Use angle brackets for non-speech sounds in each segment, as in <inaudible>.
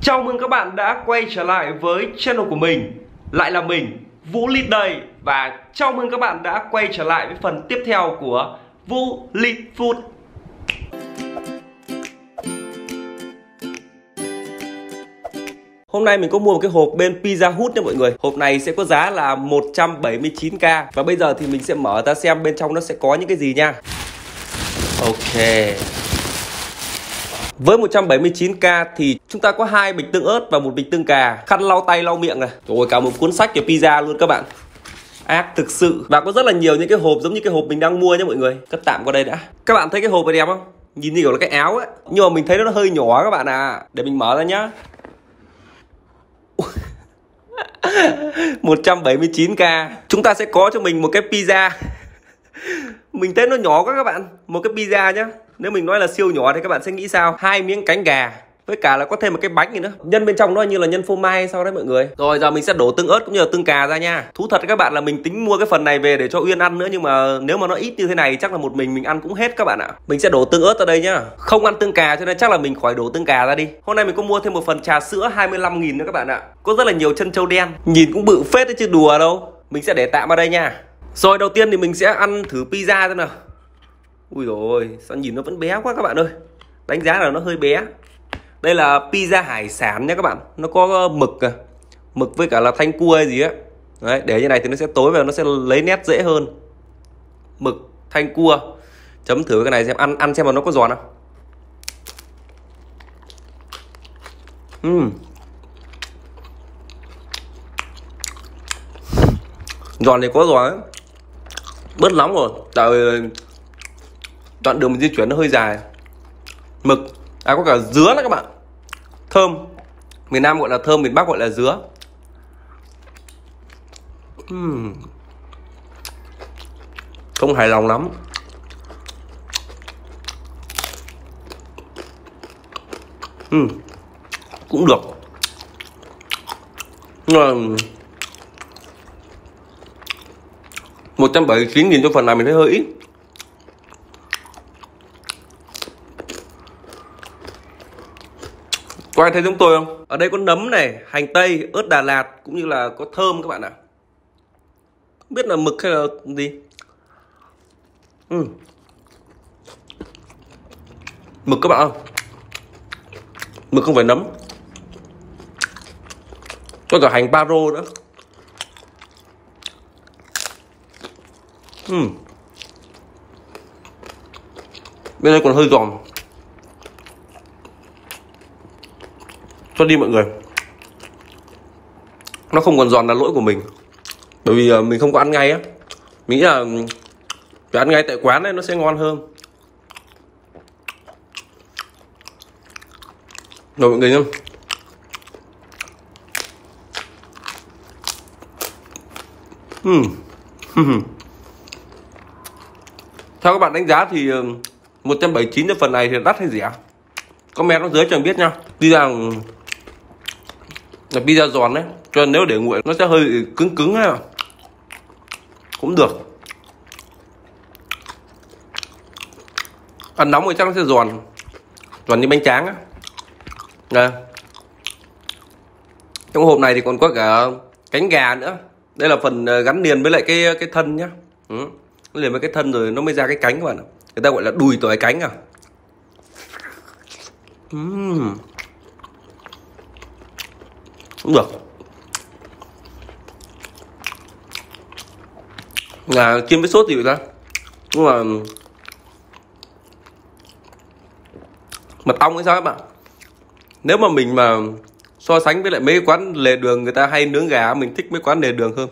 Chào mừng các bạn đã quay trở lại với channel của mình. Lại là mình, Vũ Lít đây Và chào mừng các bạn đã quay trở lại với phần tiếp theo của Vũ Lít Food. Hôm nay mình có mua một cái hộp bên Pizza Hut nha mọi người. Hộp này sẽ có giá là 179k Và bây giờ thì mình sẽ mở ra xem bên trong nó sẽ có những cái gì nha. Ok với 179k thì chúng ta có hai bịch tương ớt và một bịch tương cà, khăn lau tay lau miệng này. Rồi cả một cuốn sách về pizza luôn các bạn. Ác thực sự. Và có rất là nhiều những cái hộp giống như cái hộp mình đang mua nhé mọi người. Cất tạm qua đây đã. Các bạn thấy cái hộp này đẹp không? Nhìn như kiểu là cái áo ấy. Nhưng mà mình thấy nó hơi nhỏ các bạn à Để mình mở ra nhá. <laughs> 179k Chúng ta sẽ có cho mình một cái pizza. <laughs> Mình thấy nó nhỏ quá các bạn. Một cái pizza nhá nếu mình nói là siêu nhỏ thì các bạn sẽ nghĩ sao? Hai miếng cánh gà, với cả là có thêm một cái bánh gì nữa. Nhân bên trong nó như là nhân phô mai hay sao đấy mọi người. Rồi, giờ mình sẽ đổ tương ớt cũng như là tương cà ra nha. Thú thật các bạn là mình tính mua cái phần này về để cho uyên ăn nữa, nhưng mà nếu mà nó ít như thế này chắc là một mình mình ăn cũng hết các bạn ạ. Mình sẽ đổ tương ớt ra đây nhá. Không ăn tương cà cho nên chắc là mình khỏi đổ tương cà ra đi. Hôm nay mình có mua thêm một phần trà sữa 25 nghìn nữa các bạn ạ. Có rất là nhiều chân trâu đen. Nhìn cũng bự phết đấy chứ, đùa đâu. Mình sẽ để tạm vào đây nha. Rồi, đầu tiên thì mình sẽ ăn thử pizza thế nào. Ui rồi sao nhìn nó vẫn bé quá các bạn ơi. Đánh giá là nó hơi bé. Đây là pizza hải sản nha các bạn. Nó có ờ, mực à. Mực với cả là thanh cua hay gì á. Đấy, để như này thì nó sẽ tối và nó sẽ lấy nét dễ hơn. Mực, thanh cua. Chấm thử cái này xem ăn ăn xem mà nó có giòn không. Uhm. Giòn thì có giòn Bớt nóng rồi. Tại vì đoạn đường mình di chuyển nó hơi dài. Mực. À có cả dứa nữa các bạn. Thơm. Miền Nam gọi là thơm, miền Bắc gọi là dứa. Uhm. không hài lòng lắm. Uhm. cũng được. Nhưng mà 179 nghìn cho phần này mình thấy hơi ít. Có ai thấy giống tôi không? Ở đây có nấm này, hành tây, ớt Đà Lạt cũng như là có thơm các bạn ạ. À. Không biết là mực hay là gì. Ừ. Mực các bạn không? Mực không phải nấm. Có cả hành baro nữa. Ừ. Bên đây còn hơi giòn. Cho đi mọi người. Nó không còn giòn là lỗi của mình. Bởi vì ờ, mình không có ăn ngay á. Mình nghĩ là ừ, phải ăn ngay tại quán ấy nó sẽ ngon hơn. Rồi mọi người nhá. Uhm. <laughs> theo các bạn đánh giá thì ờ, 179 cho phần này thì đắt hay rẻ? Comment nó dưới cho biết nha đi ra ừ, là pizza giòn đấy, cho nên nếu để nguội nó sẽ hơi cứng cứng ấy. Cũng được. Ăn nóng thì chắc nó sẽ giòn giòn như bánh tráng á. Nè trong hộp này thì còn có cả cánh gà nữa. Đây là phần ờ, gắn liền với lại cái ờ, cái thân nhá. Ừ. liền với cái thân rồi nó mới ra cái cánh các bạn người ta gọi là đùi tỏi cánh à. Uhm cũng được. Là chiên với sốt gì vậy ta nhưng mà mật ong hay sao các bạn? Nếu mà mình mà so sánh với lại mấy quán lề đường người ta hay nướng gà, mình thích mấy quán lề đường hơn.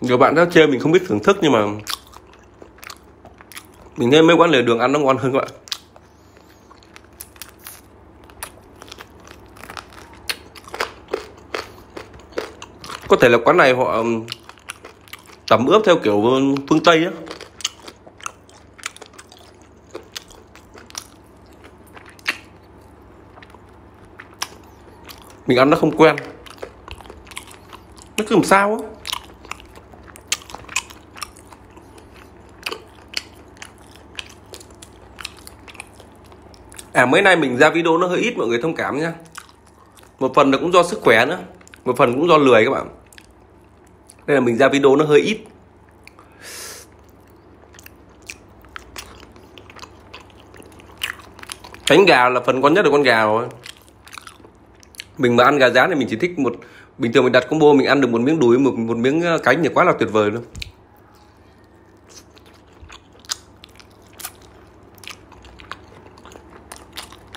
Nhiều bạn đã chơi mình không biết thưởng thức nhưng mà mình thấy mấy quán lề đường ăn nó ngon hơn các bạn. Có thể là quán này họ tẩm ướp theo kiểu phương tây á. Mình ăn nó không quen. Nó cứ làm sao á. À mấy nay mình ra video nó hơi ít, mọi người thông cảm nha Một phần là cũng do sức khỏe nữa. Một phần cũng do lười các bạn. Đây là mình ra video nó hơi ít. Cánh gà là phần con nhất là con gà rồi. Mình mà ăn gà rán thì mình chỉ thích một Bình thường mình đặt combo mình ăn được một miếng đùi một, một miếng ờ, cánh thì quá là tuyệt vời luôn.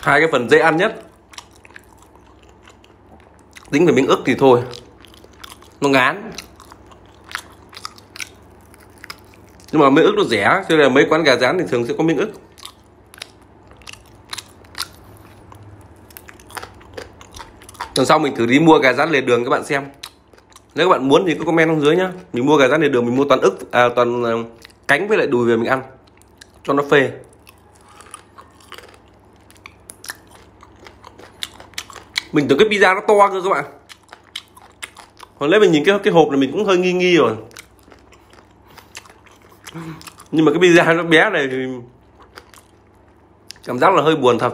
Hai cái phần dễ ăn nhất tính về miếng ức thì thôi. Nó ngán. Nhưng mà miếng ức nó rẻ cho nên là mấy quán gà rán thì thường sẽ có miếng ức. Lần sau mình thử đi mua gà rán lề đường các bạn xem. Nếu các bạn muốn thì cứ comment trong dưới nhá. Mình mua gà rán lề đường mình mua toàn ức à, toàn à, cánh với lại đùi về mình ăn. Cho nó phê. Mình tưởng cái pizza nó to cơ các bạn. Còn lấy mình nhìn cái cái hộp này mình cũng hơi nghi nghi rồi. Nhưng mà cái pizza nó bé này thì cảm giác là hơi buồn thật.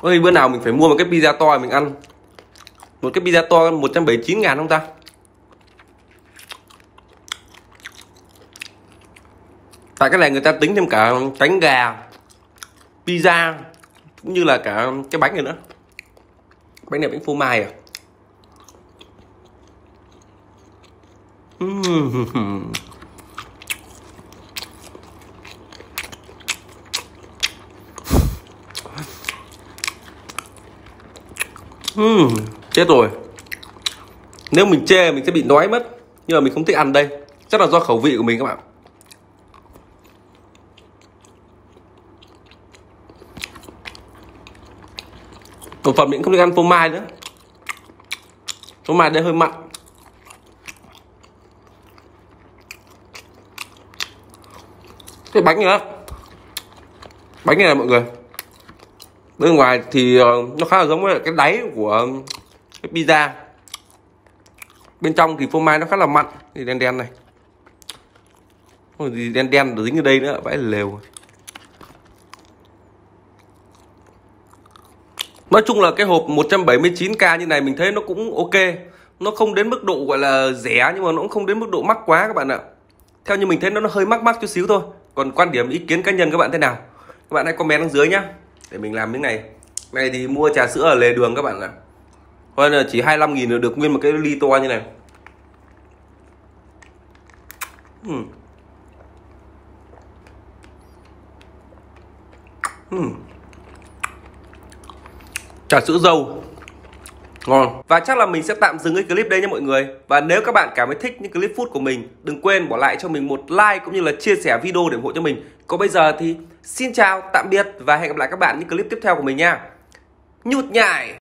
Có khi bữa nào mình phải mua một cái pizza to mình ăn. Một cái pizza to 179 ngàn không ta? Tại cái này người ta tính thêm cả cánh gà, pizza, cũng như là cả cái bánh này nữa bánh này bánh phô mai à? Uhm. Uhm, chết rồi. Nếu mình chê mình sẽ bị nói mất. Nhưng mà mình không thích ăn đây. Chắc là do khẩu vị của mình các bạn. Một phần mình không được ăn phô mai nữa. Phô mai đây hơi mặn. Cái bánh nữa bánh này này mọi người. Bên ngoài thì ờ, nó khá là giống với cái đáy của ờ, cái pizza. Bên trong thì phô mai nó khá là mặn. Thì đen đen này. Ôi, gì đen đen dính ở đây nữa vãi lều. Nói chung là cái hộp 179k như này mình thấy nó cũng ok. Nó không đến mức độ gọi là rẻ nhưng mà nó cũng không đến mức độ mắc quá các bạn ạ. Theo như mình thấy nó, hơi mắc mắc chút xíu thôi. Còn quan điểm ý kiến cá nhân các bạn thế nào? Các bạn hãy comment ở dưới nhá Để mình làm những này. Này thì mua trà sữa ở lề đường các bạn ạ. Thôi là chỉ 25 nghìn là được nguyên một cái ly to như này. Uhm. Uhm trà sữa dâu. Ngon. Và chắc là mình sẽ tạm dừng cái clip đây nha mọi người. Và nếu các bạn cảm thấy thích những clip food của mình, đừng quên bỏ lại cho mình một like cũng như là chia sẻ video để ủng hộ cho mình. Còn bây giờ thì xin chào, tạm biệt và hẹn gặp lại các bạn những clip tiếp theo của mình nha. Nhụt nhại.